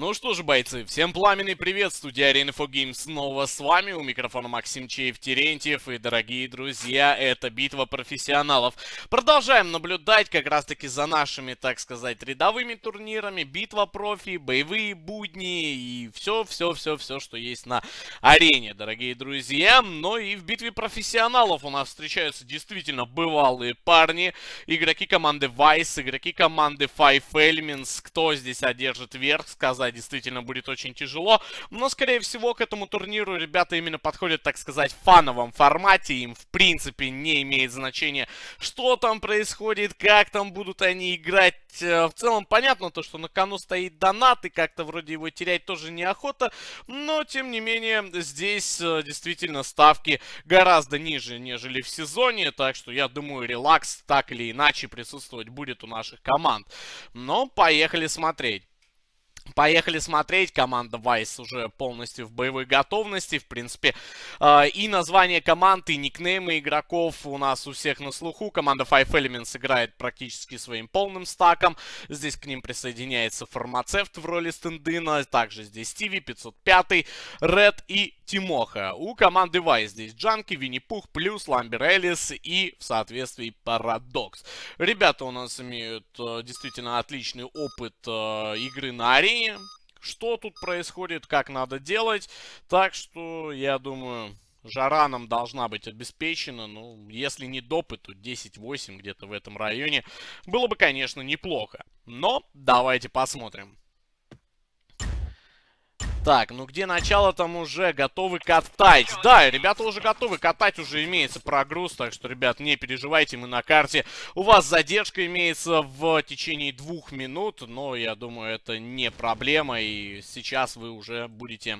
Ну что же, бойцы, всем пламенный привет, студия Arena for Games снова с вами, у микрофона Максим Чеев-Терентьев, и, дорогие друзья, это битва профессионалов. Продолжаем наблюдать как раз-таки за нашими, так сказать, рядовыми турнирами, битва профи, боевые будни и все-все-все-все, что есть на арене, дорогие друзья. Но и в битве профессионалов у нас встречаются действительно бывалые парни, игроки команды Vice, игроки команды Five Elements, кто здесь одержит верх, сказать действительно будет очень тяжело. Но, скорее всего, к этому турниру ребята именно подходят, так сказать, в фановом формате. Им, в принципе, не имеет значения, что там происходит, как там будут они играть. Э, в целом, понятно то, что на кону стоит донат, и как-то вроде его терять тоже неохота. Но, тем не менее, здесь э, действительно ставки гораздо ниже, нежели в сезоне. Так что, я думаю, релакс так или иначе присутствовать будет у наших команд. Но поехали смотреть. Поехали смотреть. Команда Vice уже полностью в боевой готовности. В принципе, э, и название команды, и никнеймы игроков у нас у всех на слуху. Команда Five Elements играет практически своим полным стаком. Здесь к ним присоединяется фармацевт в роли стендына. Также здесь Стиви, 505, Ред и Тимоха. У команды Vice здесь Джанки, Винни-Пух, плюс Ламбер Элис и, в соответствии, Парадокс. Ребята у нас имеют э, действительно отличный опыт э, игры на арене. Что тут происходит, как надо делать. Так что, я думаю, жара нам должна быть обеспечена. Ну, если не допы, то 10-8 где-то в этом районе. Было бы, конечно, неплохо. Но давайте посмотрим. Так, ну где начало там уже готовы катать? Да, ребята уже готовы катать, уже имеется прогруз, так что, ребят, не переживайте, мы на карте. У вас задержка имеется в течение двух минут, но я думаю, это не проблема, и сейчас вы уже будете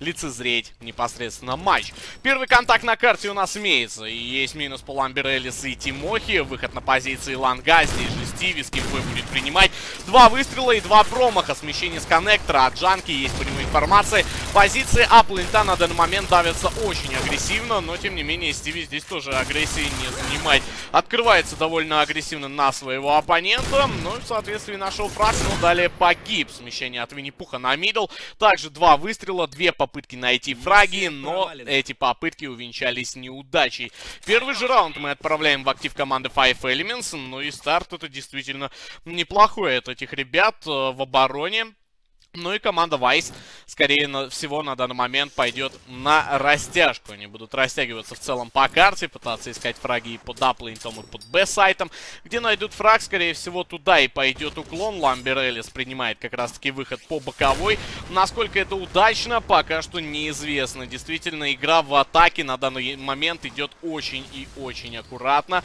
лицезреть непосредственно матч. Первый контакт на карте у нас имеется. И есть минус по Ламберелис и Тимохи. Выход на позиции Ланга. Здесь же Стиви с кемпой будет принимать. Два выстрела и два промаха. Смещение с коннектора от Джанки. Есть по нему информация. Позиции Аплинта на данный момент давятся очень агрессивно. Но, тем не менее, Стиви здесь тоже агрессии не занимает. Открывается довольно агрессивно на своего оппонента. Ну и в соответствии нашего фракса. Ну, далее погиб. Смещение от Винни-Пуха на мидл. Также два выстрела, две по попытки найти фраги, но эти попытки увенчались неудачей. Первый же раунд мы отправляем в актив команды Five Elements, ну и старт это действительно неплохой от этих ребят э, в обороне. Ну и команда Vice, скорее всего, на данный момент пойдет на растяжку. Они будут растягиваться в целом по карте, пытаться искать фраги и под аплейнтом, и под Б-сайтом. Где найдут фраг, скорее всего, туда и пойдет уклон. Ламбер Элис принимает как раз-таки выход по боковой. Насколько это удачно, пока что неизвестно. Действительно, игра в атаке на данный момент идет очень и очень аккуратно.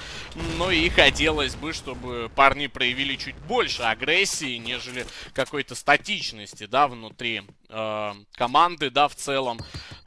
Но и хотелось бы, чтобы парни проявили чуть больше агрессии, нежели какой-то статичности да, внутри э, команды, да, в целом.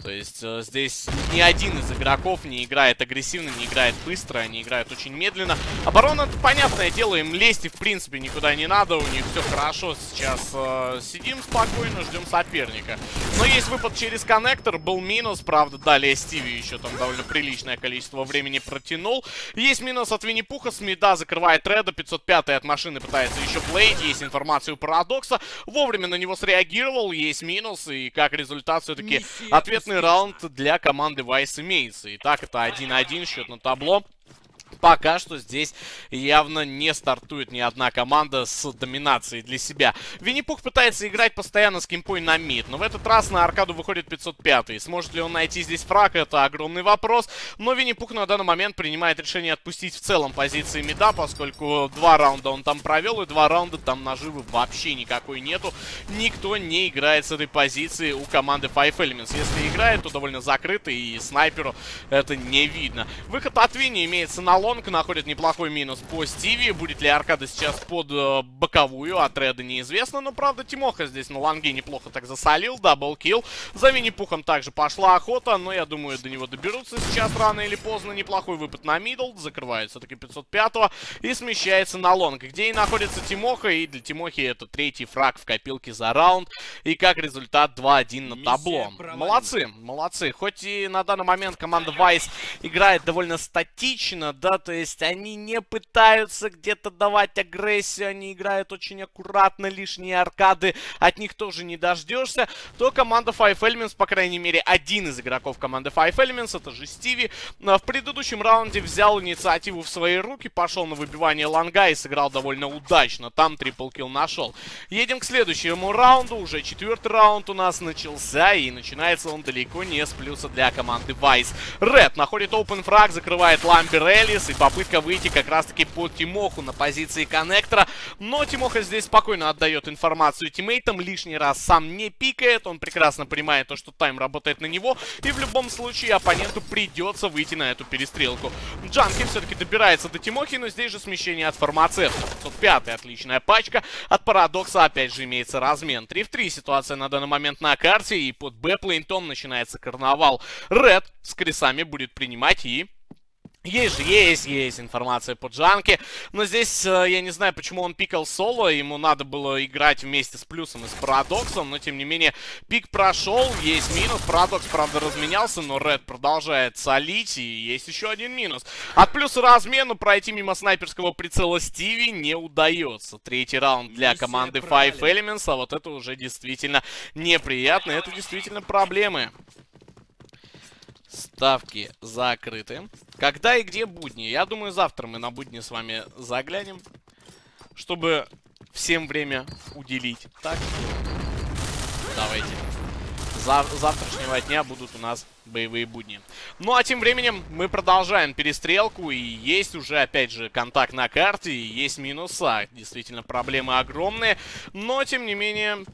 То есть э, здесь ни один из игроков не играет агрессивно, не играет быстро, они играют очень медленно. Оборона, это понятное дело, им лезть и в принципе никуда не надо, у них все хорошо. Сейчас э, сидим спокойно, ждем соперника. Но есть выпад через коннектор, был минус, правда, далее Стиви еще там довольно приличное количество времени протянул. Есть минус от Винни-Пуха, Смеда закрывает Реда, 505 от машины пытается еще плеить, есть информация у Парадокса. Вовремя на него среагировал, есть минус, и как результат все-таки ответный раунд для команды Vice имеется. Итак, это 1-1 счет на табло. Пока что здесь явно не стартует ни одна команда с доминацией для себя. Винни-Пух пытается играть постоянно с кемпой на мид, но в этот раз на аркаду выходит 505. Сможет ли он найти здесь фраг, это огромный вопрос. Но Винни-Пух на данный момент принимает решение отпустить в целом позиции мида, поскольку два раунда он там провел, и два раунда там наживы вообще никакой нету. Никто не играет с этой позиции у команды Five Elements. Если играет, то довольно закрыто, и снайперу это не видно. Выход от Винни имеется на long находит неплохой минус по Стиви. Будет ли Аркада сейчас под э, боковую от Реда неизвестно. Но, правда, Тимоха здесь на лонге неплохо так засолил. Double kill. За Винни-Пухом также пошла охота. Но я думаю, до него доберутся сейчас рано или поздно. Неплохой выпад на middle. Закрывается таки 505-го. И смещается на long. Где и находится Тимоха. И для Тимохи это третий фраг в копилке за раунд. И как результат 2-1 на табло. Молодцы, молодцы. Хоть и на данный момент команда Wise играет довольно статично, да, то есть они не пытаются где-то давать агрессию, они играют очень аккуратно, лишние аркады от них тоже не дождешься, то команда Five Elements, по крайней мере, один из игроков команды Five Elements, это же Стиви, в предыдущем раунде взял инициативу в свои руки, пошел на выбивание ланга и сыграл довольно удачно, там трипл килл нашел. Едем к следующему раунду, уже четвертый раунд у нас начался, и начинается он далеко не с плюса для команды Vice. Ред находит open фраг, закрывает Ламбер Элис, и попытка выйти как раз-таки под Тимоху на позиции коннектора, но Тимоха здесь спокойно отдает информацию тиммейтам, лишний раз сам не пикает, он прекрасно понимает то, что тайм работает на него, и в любом случае оппоненту придется выйти на эту перестрелку. Джанки все-таки добирается до Тимохи, но здесь же смещение от фармацевта. 505 отличная пачка. От Парадокса опять же имеется размен. 3 в 3 ситуация на данный момент на карте, и под Б-плейнтом начинается карнавал. Ред с крисами будет принимать и есть же, есть, есть информация по Джанке. Но здесь э, я не знаю, почему он пикал соло. Ему надо было играть вместе с Плюсом и с Парадоксом. Но, тем не менее, пик прошел. Есть минус. Парадокс, правда, разменялся. Но Ред продолжает солить. И есть еще один минус. От Плюса размену пройти мимо снайперского прицела Стиви не удается. Третий раунд для команды Five Elements. А вот это уже действительно неприятно. Это действительно проблемы. Ставки закрыты. Когда и где будни? Я думаю, завтра мы на будни с вами заглянем, чтобы всем время уделить. Так, давайте. За завтрашнего дня будут у нас боевые будни. Ну а тем временем мы продолжаем перестрелку, и есть уже, опять же, контакт на карте, и есть минуса. Действительно, проблемы огромные, но, тем не менее,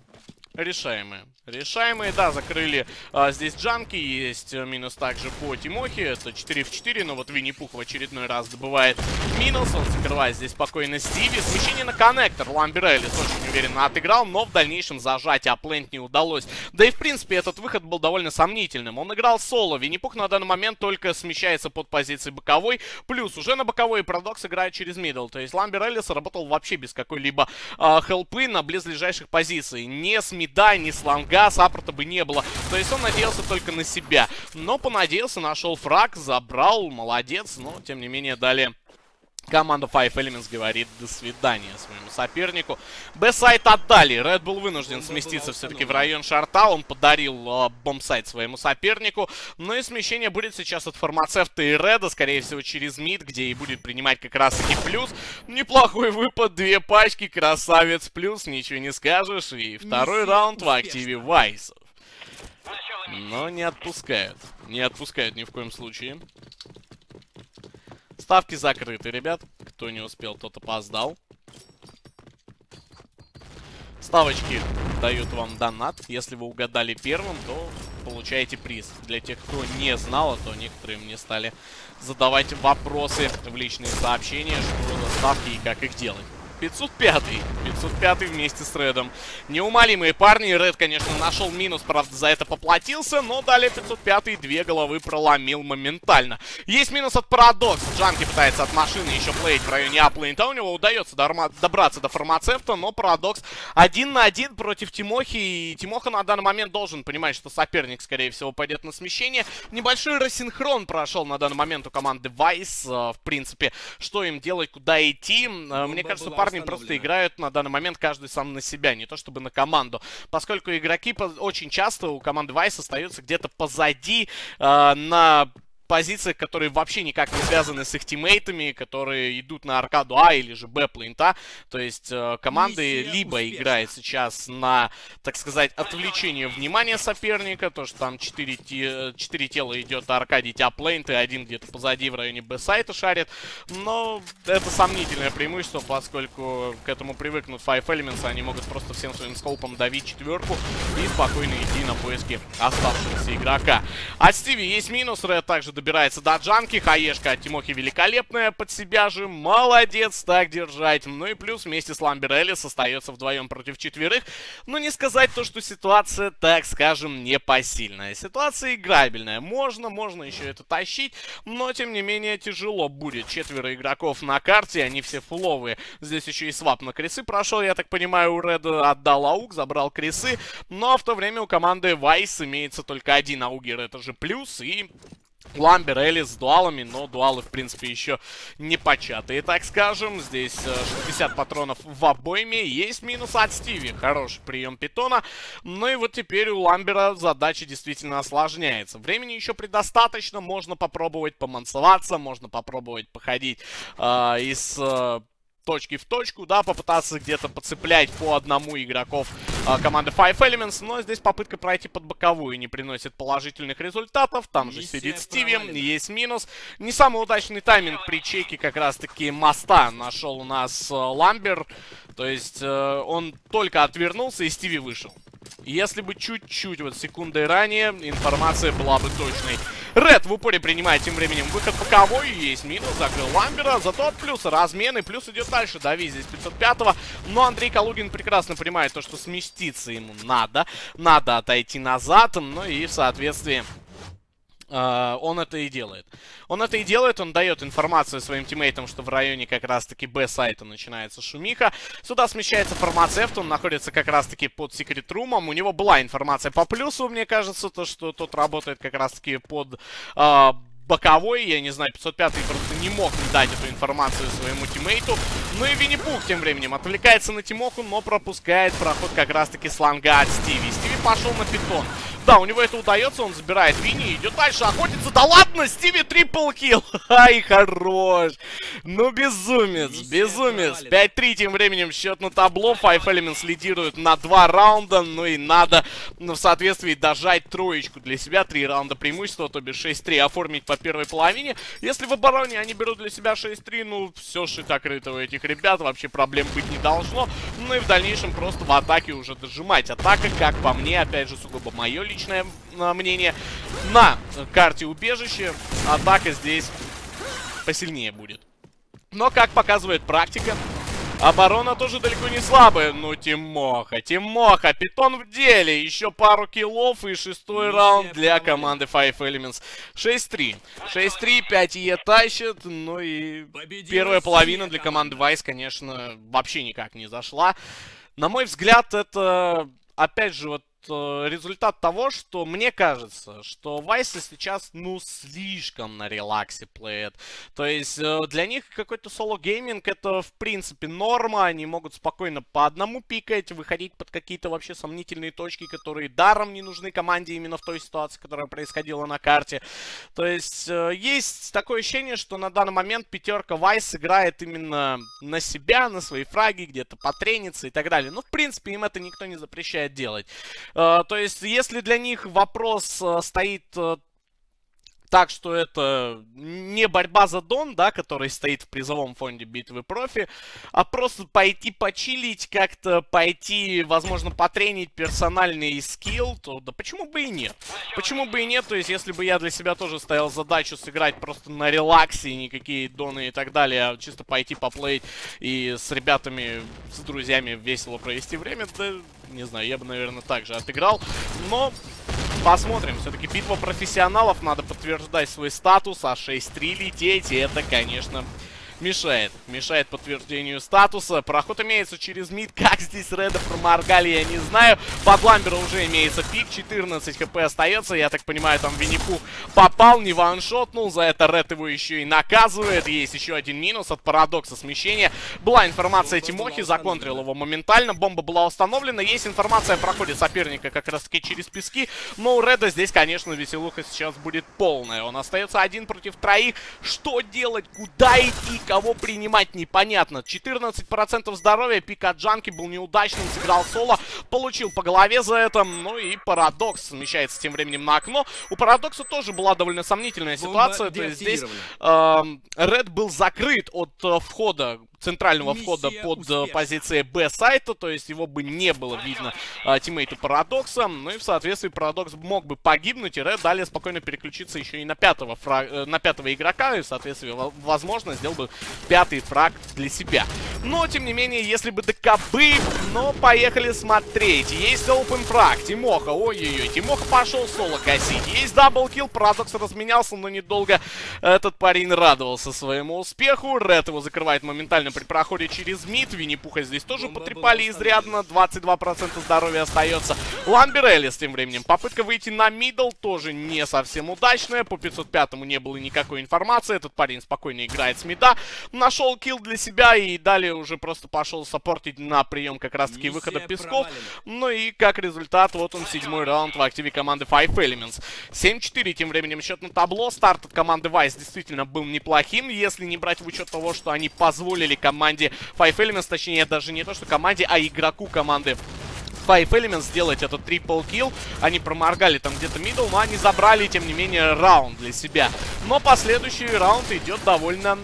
решаемые. Решаемые, да, закрыли а, здесь Джанки, есть э, минус также по Тимохе, это 4 в 4, но вот Винни-Пух в очередной раз добывает минус, он закрывает здесь спокойно Стиви, смещение на коннектор, Ламберелис очень уверенно отыграл, но в дальнейшем зажать A plant не удалось. Да и в принципе этот выход был довольно сомнительным, он играл соло, Винни-Пух на данный момент только смещается под позиции боковой, плюс уже на боковой Парадокс играет через middle, то есть Ламберелис работал вообще без какой-либо а, хелпы на близлежащих позиций, не с мида, не с ланга, врага саппорта бы не было. То есть он надеялся только на себя. Но понадеялся, нашел фраг, забрал, молодец. Но, тем не менее, далее Команда Five Elements говорит до свидания своему сопернику. Б-сайт отдали. Red Bull вынужден сместиться все-таки в район шарта. Он подарил э, бомб-сайт своему сопернику. Но и смещение будет сейчас от фармацевта и Реда. Скорее всего через мид, где и будет принимать как раз-таки плюс. Неплохой выпад. Две пачки. Красавец плюс. Ничего не скажешь. И второй раунд в активе Вайсов. Но не отпускают. Не отпускают ни в коем случае. Ставки закрыты, ребят. Кто не успел, тот опоздал. Ставочки дают вам донат. Если вы угадали первым, то получаете приз. Для тех, кто не знал, а то некоторые мне стали задавать вопросы в личные сообщения, что за ставки и как их делать. 505 505 вместе с Редом. Неумолимые парни. Ред, конечно, нашел минус, правда, за это поплатился. Но далее 505 две головы проломил моментально. Есть минус от Парадокс. Джанки пытается от машины еще плеить в районе аплейнта. У него удается добраться до фармацевта, но Парадокс один на один против Тимохи. И Тимоха на данный момент должен понимать, что соперник, скорее всего, пойдет на смещение. Небольшой рассинхрон прошел на данный момент у команды Vice. Э, в принципе, что им делать, куда идти. Э, мне кажется, парни парни просто играют на данный момент каждый сам на себя, не то чтобы на команду. Поскольку игроки очень часто у команды Vice остаются где-то позади э, на позициях, которые вообще никак не связаны с их тиммейтами, которые идут на аркаду А или же Б плейнта. То есть э, команды либо успешна. играет сейчас на, так сказать, отвлечение внимания соперника, то что там 4, те, 4 тела идет аркадить А плейнт, и один где-то позади в районе Б сайта шарит. Но это сомнительное преимущество, поскольку к этому привыкнут Five Elements, они могут просто всем своим скопом давить четверку и спокойно идти на поиски оставшегося игрока. От Стиви есть минус, Ред также добирается до Джанки. Хаешка от Тимохи великолепная под себя же. Молодец, так держать. Ну и плюс вместе с Ламбереллис остается вдвоем против четверых. Но не сказать то, что ситуация, так скажем, непосильная. Ситуация играбельная. Можно, можно еще это тащить, но тем не менее тяжело будет. Четверо игроков на карте, они все фуловые. Здесь еще и свап на кресы прошел, я так понимаю, у Реда отдал аук, забрал кресы. Но в то время у команды Вайс имеется только один аугер, это же плюс, и Ламбер, Элис с дуалами, но дуалы, в принципе, еще не початые, так скажем. Здесь 60 э, патронов в обойме. Есть минус от Стиви. Хороший прием питона. Ну и вот теперь у Ламбера задача действительно осложняется. Времени еще предостаточно. Можно попробовать помансоваться, можно попробовать походить э, из... Э, точки в точку, да, попытаться где-то подцеплять по одному игроков э, команды Five Elements, но здесь попытка пройти под боковую не приносит положительных результатов, там Миссия же сидит Стиви, есть минус. Не самый удачный тайминг при чеке как раз-таки моста нашел у нас э, Ламбер, то есть э, он только отвернулся и Стиви вышел. Если бы чуть-чуть, вот секундой ранее, информация была бы точной. Ред в упоре принимает тем временем выход боковой. Есть минус, закрыл Ламбера. Зато от плюса размены. Плюс идет дальше. Дави здесь 505-го. Но Андрей Калугин прекрасно понимает то, что сместиться ему надо. Надо отойти назад. Ну и в соответствии он это и делает. Он это и делает, он дает информацию своим тиммейтам, что в районе как раз-таки Б-сайта начинается шумиха. Сюда смещается фармацевт, он находится как раз-таки под секрет-румом. У него была информация по плюсу, мне кажется, то, что тот работает как раз-таки под... Uh, боковой, я не знаю, 505 просто не мог не дать эту информацию своему тиммейту. Ну и Винни-Пух тем временем отвлекается на Тимоху, но пропускает проход как раз-таки сланга от Стиви. Стиви пошел на питон. Да, у него это удается, он забирает Винни и идет дальше охотиться. Да ладно, Стиви трипл килл. Ай, хорош. Ну, безумец, безумец. 5-3 тем временем счет на табло. Five Elements лидирует на два раунда. Ну и надо ну, в соответствии дожать троечку для себя. Три раунда преимущества, то бишь 6-3 оформить по первой половине. Если в обороне они берут для себя 6-3, ну, все шито крыто у этих ребят. Вообще проблем быть не должно. Ну и в дальнейшем просто в атаке уже дожимать. Атака, как по мне, опять же, сугубо мое личное мнение, на карте убежище атака здесь посильнее будет. Но, как показывает практика, оборона тоже далеко не слабая. Ну, Тимоха, Тимоха, питон в деле. Еще пару киллов и шестой раунд для команды Five Elements. 6-3. 6-3, 5 Е тащит. Ну и первая половина для команды Wise, конечно, вообще никак не зашла. На мой взгляд, это, опять же, вот результат того, что мне кажется, что Вайсы сейчас, ну, слишком на релаксе плеят. То есть э, для них какой-то соло-гейминг это, в принципе, норма. Они могут спокойно по одному пикать, выходить под какие-то вообще сомнительные точки, которые даром не нужны команде именно в той ситуации, которая происходила на карте. То есть э, есть такое ощущение, что на данный момент пятерка Вайс играет именно на себя, на свои фраги, где-то потрениться и так далее. Ну, в принципе, им это никто не запрещает делать. Э, то есть, если для них вопрос э, стоит э, так, что это не борьба за Дон, да, который стоит в призовом фонде битвы профи, а просто пойти почилить, как-то пойти, возможно, потренить персональный скилл, то да почему бы и нет? Почему бы и нет? То есть, если бы я для себя тоже ставил задачу сыграть просто на релаксе, никакие доны и так далее, а чисто пойти поплеить и с ребятами, с друзьями весело провести время, да, не знаю, я бы, наверное, также отыграл. Но Посмотрим. Все-таки битва профессионалов. Надо подтверждать свой статус. А 6-3 лететь. И это, конечно, мешает. Мешает подтверждению статуса. Проход имеется через мид. Как здесь Реда проморгали, я не знаю. Под Ламбера уже имеется пик. 14 хп остается. Я так понимаю, там Винни-Пух попал, не ваншотнул. За это Ред его еще и наказывает. Есть еще один минус от парадокса смещения. Была информация Тимохи, законтрил его моментально. Бомба была установлена. Есть информация проходе соперника как раз таки через пески. Но у Реда здесь, конечно, веселуха сейчас будет полная. Он остается один против троих. Что делать? Куда идти? Кого принимать, непонятно. 14% здоровья, пик от Джанки был неудачным, сыграл соло, получил по голове за это. Ну и Парадокс смещается тем временем на окно. У Парадокса тоже была довольно сомнительная ситуация. То есть здесь э, Ред был закрыт от э, входа центрального входа под успешна. позицией Б-сайта, то есть его бы не было видно а, тиммейту Парадокса. Ну и в соответствии Парадокс мог бы погибнуть, и Ред далее спокойно переключиться еще и на пятого, фраг, э, на пятого игрока, и в соответствии, возможно, сделал бы пятый фраг для себя. Но, тем не менее, если бы да кабы, но поехали смотреть. Есть open frag, Тимоха, ой-ой-ой, Тимоха пошел соло косить. Есть double kill, Парадокс разменялся, но недолго этот парень радовался своему успеху. Ред его закрывает моментально при проходе через mid. Винни-Пуха здесь тоже потрепали изрядно, 22% здоровья остается. Ламбер Элис тем временем. Попытка выйти на middle тоже не совсем удачная. По 505-му не было никакой информации. Этот парень спокойно играет с мида. Нашел kill для себя и далее уже просто пошел саппортить на прием как раз-таки выхода песков. Ну и как результат, вот он седьмой раунд в активе команды Five Elements. 7-4 тем временем счет на табло. Старт от команды Wise действительно был неплохим, если не брать в учет того, что они позволили команде Five Elements, точнее даже не то, что команде, а игроку команды Five Elements сделать этот triple kill. Они проморгали там где-то middle, но они забрали, тем не менее, раунд для себя. Но последующий раунд идет довольно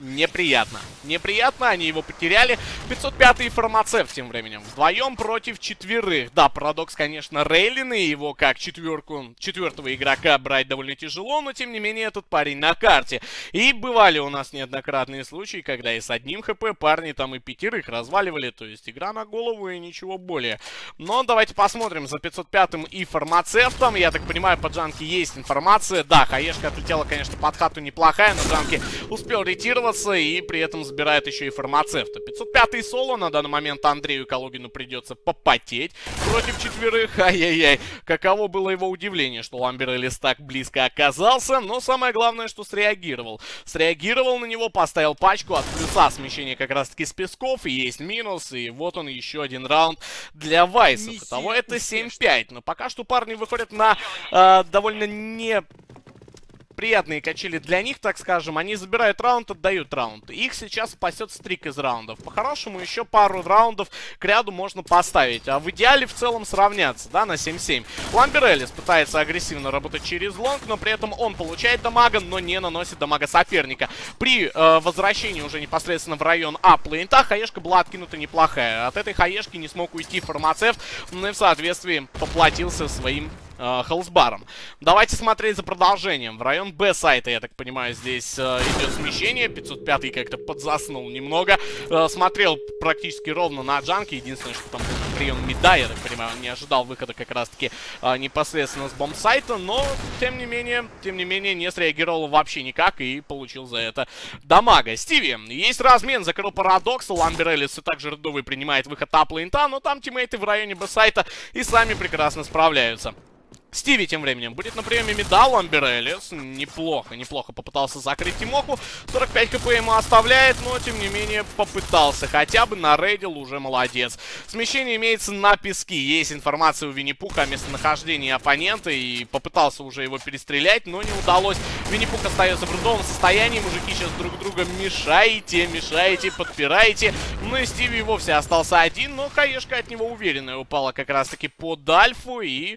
неприятно. Неприятно, они его потеряли. 505-й фармацевт тем временем. Вдвоем против четверых. Да, парадокс, конечно, Рейлин, и его как четверку, четвертого игрока брать довольно тяжело, но тем не менее этот парень на карте. И бывали у нас неоднократные случаи, когда и с одним хп парни там и пятерых разваливали, то есть игра на голову и ничего более. Но давайте посмотрим за 505-м и фармацевтом. Я так понимаю, по Джанке есть информация. Да, хаешка отлетела, конечно, под хату неплохая, но Джанки успел ретироваться и при этом забирает еще и фармацевта. 505-й соло. На данный момент Андрею Калугину придется попотеть против четверых. Ай-яй-яй. Каково было его удивление, что Ламбер Элис так близко оказался. Но самое главное, что среагировал. Среагировал на него, поставил пачку от плюса смещения как раз-таки с песков. И есть минус. И вот он еще один раунд для Вайсов. Итого это 7-5. Но пока что парни выходят на э, довольно не приятные качели для них, так скажем. Они забирают раунд, отдают раунд. Их сейчас спасет стрик из раундов. По-хорошему, еще пару раундов к ряду можно поставить. А в идеале в целом сравняться, да, на 7-7. Ламбер Элис пытается агрессивно работать через лонг, но при этом он получает дамага, но не наносит дамага соперника. При э, возвращении уже непосредственно в район А-плейнта хаешка была откинута неплохая. От этой хаешки не смог уйти фармацевт, ну и в соответствии поплатился своим э, Хелсбаром. Давайте смотреть за продолжением. В район Б-сайта, я так понимаю, здесь э, идет смещение. 505 как-то подзаснул немного. Э, смотрел практически ровно на Джанке. Единственное, что там был прием Мида, я так понимаю, он не ожидал выхода как раз-таки э, непосредственно с бомб-сайта. Но, тем не менее, тем не менее, не среагировал вообще никак и получил за это дамага. Стиви, есть размен, закрыл парадокс. Ламберелис и также Редовый принимает выход аплейнта, но там тиммейты в районе Б-сайта и сами прекрасно справляются. Стиви тем временем будет на приеме медал Амберелис. Неплохо, неплохо попытался закрыть Тимоху. 45 хп ему оставляет, но тем не менее попытался. Хотя бы на рейдил уже молодец. Смещение имеется на пески. Есть информация у Винни-Пуха о местонахождении оппонента. И попытался уже его перестрелять, но не удалось. Винни-Пух остается в рудовом состоянии. Мужики сейчас друг друга мешаете, мешаете, подпираете. Ну и Стиви вовсе остался один, но хаешка от него уверенная упала как раз-таки под Альфу. И...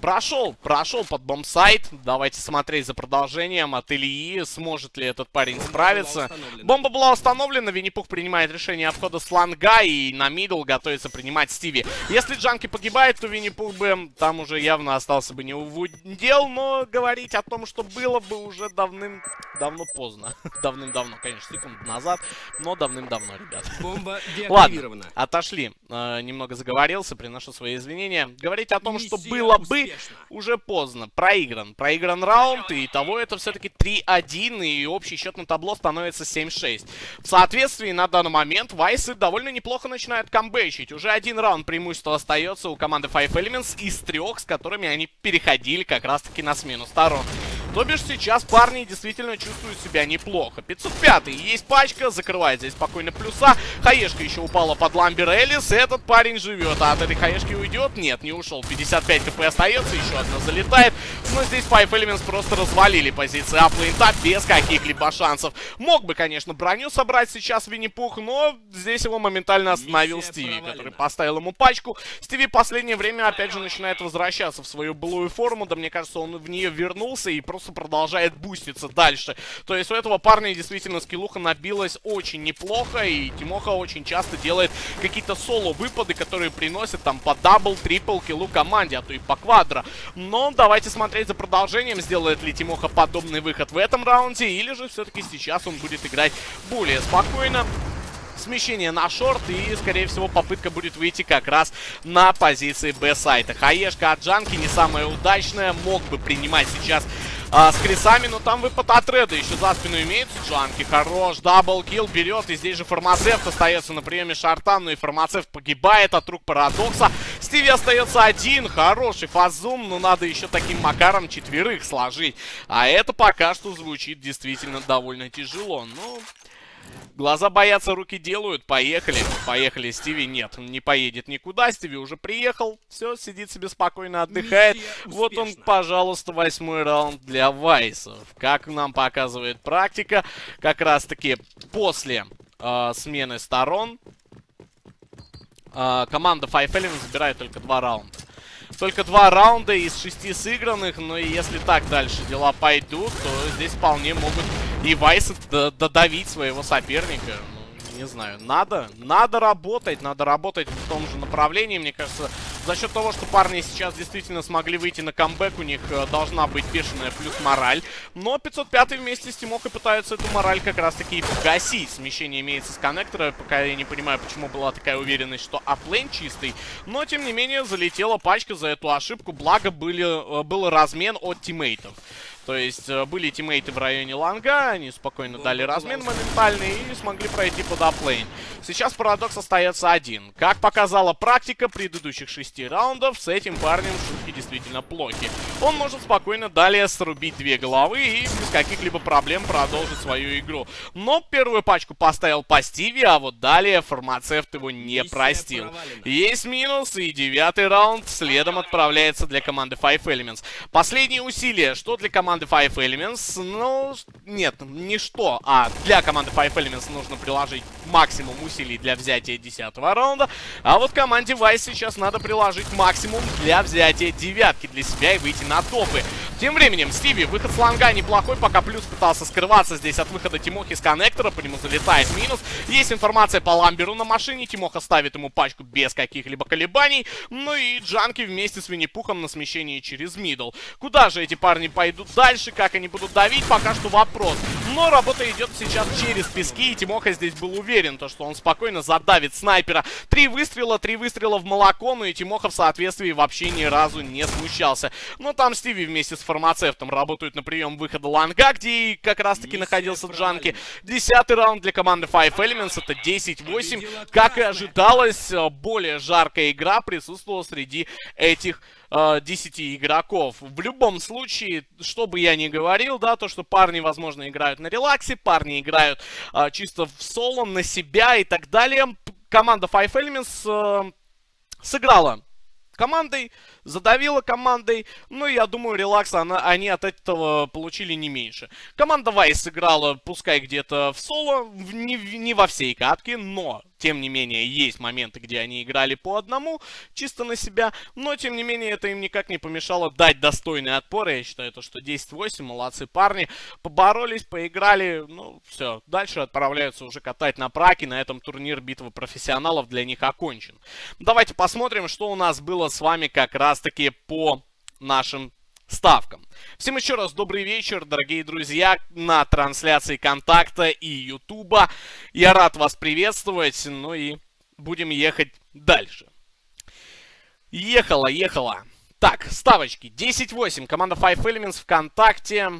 Прошел, прошел под бомбсайт. Давайте смотреть за продолжением от Ильи. Сможет ли этот парень справиться? Бомба была установлена. Винни-Пух принимает решение отхода с ланга. И на мидл готовится принимать Стиви. Если Джанки погибает, то Винни-Пух бы там уже явно остался бы не удел. Но говорить о том, что было бы уже давным-давно поздно. Давным-давно, конечно, секунд назад. Но давным-давно, ребят. Бомба Ладно, отошли. Э, немного заговорился, приношу свои извинения. Говорить о том, что было бы уже поздно. Проигран. Проигран раунд, и того это все-таки 3-1, и общий счет на табло становится 7-6. В соответствии, на данный момент Вайсы довольно неплохо начинают камбэчить. Уже один раунд преимущества остается у команды Five Elements из трех, с которыми они переходили как раз-таки на смену сторон. То бишь сейчас парни действительно чувствуют себя неплохо. 505 есть пачка, закрывает здесь спокойно плюса. Хаешка еще упала под Ламбер Элис. Этот парень живет, а от этой хаешки уйдет? Нет, не ушел. 55 кп остается, еще одна залетает. Но здесь Five Elements просто развалили позиции аплейнта без каких-либо шансов. Мог бы, конечно, броню собрать сейчас Винни-Пух, но здесь его моментально остановил Миссия Стиви, провалена. который поставил ему пачку. Стиви последнее время опять же начинает возвращаться в свою былую форму. Да мне кажется, он в нее вернулся и просто продолжает буститься дальше. То есть у этого парня действительно скиллуха набилась очень неплохо, и Тимоха очень часто делает какие-то соло-выпады, которые приносят там по double, triple киллу команде, а то и по квадро. Но давайте смотреть за продолжением, сделает ли Тимоха подобный выход в этом раунде, или же все-таки сейчас он будет играть более спокойно смещение на short и, скорее всего, попытка будет выйти как раз на позиции Б-сайта. Хаешка от Джанки не самая удачная, мог бы принимать сейчас а, с крисами, но там выпад от Реда еще за спину имеется. Джанки хорош, даблкил берет, и здесь же фармацевт остается на приеме шарта, но и фармацевт погибает от рук Парадокса. Стиви остается один, хороший фазум, но надо еще таким макаром четверых сложить. А это пока что звучит действительно довольно тяжело. Ну, Глаза боятся, руки делают. Поехали. Поехали. Стиви нет, не поедет никуда. Стиви уже приехал. Все, сидит себе спокойно, отдыхает. Вот он, пожалуйста, восьмой раунд для Вайсов. Как нам показывает практика, как раз-таки после э, смены сторон э, команда Five Element забирает только два раунда. Только два раунда из шести сыгранных, но если так дальше дела пойдут, то здесь вполне могут и Вайс додавить своего соперника. Ну, не знаю, надо, надо работать, надо работать в том же направлении, мне кажется, за счет того, что парни сейчас действительно смогли выйти на камбэк, у них э, должна быть бешеная плюс мораль. Но 505 вместе с Тимохой пытаются эту мораль как раз-таки погасить. Смещение имеется с коннектора, пока я не понимаю, почему была такая уверенность, что A plant чистый. Но, тем не менее, залетела пачка за эту ошибку, благо были, э, был размен от тиммейтов. То есть э, были тиммейты в районе лонга, они спокойно дали размен моментальный и смогли пройти под A plant. Сейчас парадокс остается один. Как показала практика предыдущих шести раундов, с этим парнем шутки действительно плохи. Он может спокойно далее срубить две головы и без каких-либо проблем продолжить свою игру. Но первую пачку поставил по Стиви, а вот далее фармацевт его не простил. Есть минус, и девятый раунд следом отправляется для команды Five Elements. Последние усилия, что для команды команды Five Elements, ну, нет, не что, а для команды Five Elements нужно приложить максимум усилий для взятия 10 раунда, а вот команде Wise сейчас надо приложить максимум для взятия девятки для себя и выйти на топы. Тем временем, Стиви, выход с лонга неплохой, пока Плюс пытался скрываться здесь от выхода Тимохи с коннектора, по нему залетает минус. Есть информация по Ламберу на машине, Тимоха ставит ему пачку без каких-либо колебаний, ну и Джанки вместе с Винни-Пухом на смещении через middle. Куда же эти парни пойдут дальше, как они будут давить, пока что вопрос. Но работа идет сейчас через пески, и Тимоха здесь был уверен, то, что он спокойно задавит снайпера. Три выстрела, три выстрела в молоко, ну и Тимоха в соответствии вообще ни разу не смущался. Но там Стиви вместе с фармацевтом работают на прием выхода ланга, где и как раз-таки находился Джанки. Десятый раунд для команды Five Elements, это 10-8. Как и ожидалось, более жаркая игра присутствовала среди этих э, 10 игроков. В любом случае, что бы я ни говорил, да, то, что парни, возможно, играют на релаксе, парни играют э, чисто в соло, на себя и так далее. Команда Five Elements э, сыграла командой, задавила командой. Ну, я думаю, релакс она, они от этого получили не меньше. Команда Вайс сыграла, пускай где-то в соло, не, не во всей катке, но тем не менее, есть моменты, где они играли по одному, чисто на себя. Но, тем не менее, это им никак не помешало дать достойный отпор. Я считаю, то, что 10-8, молодцы парни. Поборолись, поиграли, ну, все. Дальше отправляются уже катать на праке. На этом турнир битвы профессионалов для них окончен. Давайте посмотрим, что у нас было с вами как раз-таки по нашим ставкам. Всем еще раз добрый вечер, дорогие друзья, на трансляции Контакта и Ютуба. Я рад вас приветствовать, ну и будем ехать дальше. Ехала, ехала. Так, ставочки. 10-8. Команда Five Elements ВКонтакте.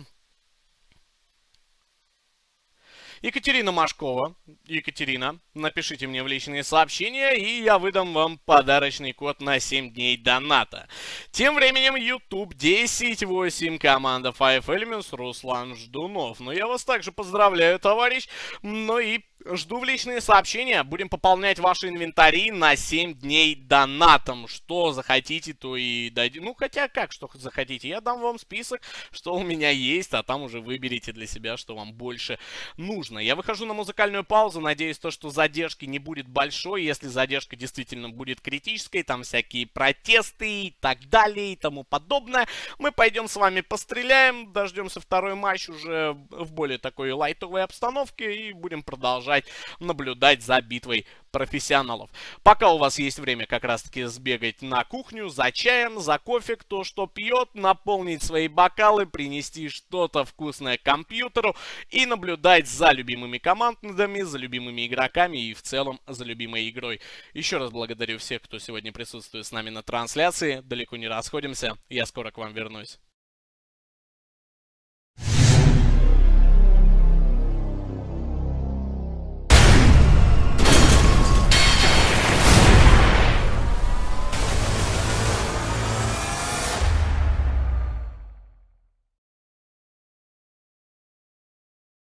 Екатерина Машкова. Екатерина, напишите мне в личные сообщения, и я выдам вам подарочный код на 7 дней доната. Тем временем YouTube 10.8, команда Five Elements, Руслан Ждунов. Но я вас также поздравляю, товарищ. Ну и Жду в личные сообщения. Будем пополнять ваши инвентари на 7 дней донатом. Что захотите, то и дадим. Ну, хотя как, что захотите. Я дам вам список, что у меня есть, а там уже выберите для себя, что вам больше нужно. Я выхожу на музыкальную паузу. Надеюсь, то, что задержки не будет большой. Если задержка действительно будет критической, там всякие протесты и так далее и тому подобное. Мы пойдем с вами постреляем, дождемся второй матч уже в более такой лайтовой обстановке и будем продолжать переживать, наблюдать за битвой профессионалов. Пока у вас есть время как раз-таки сбегать на кухню за чаем, за кофе, кто что пьет, наполнить свои бокалы, принести что-то вкусное к компьютеру и наблюдать за любимыми командами, за любимыми игроками и в целом за любимой игрой. Еще раз благодарю всех, кто сегодня присутствует с нами на трансляции. Далеко не расходимся. Я скоро к вам вернусь.